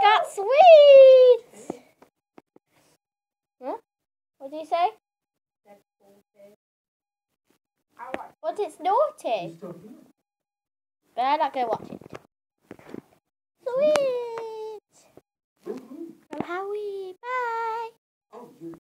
Got sweets! Huh? What do you say? But it's naughty. But I'm not going to watch it. Sweet! From Howie. Bye!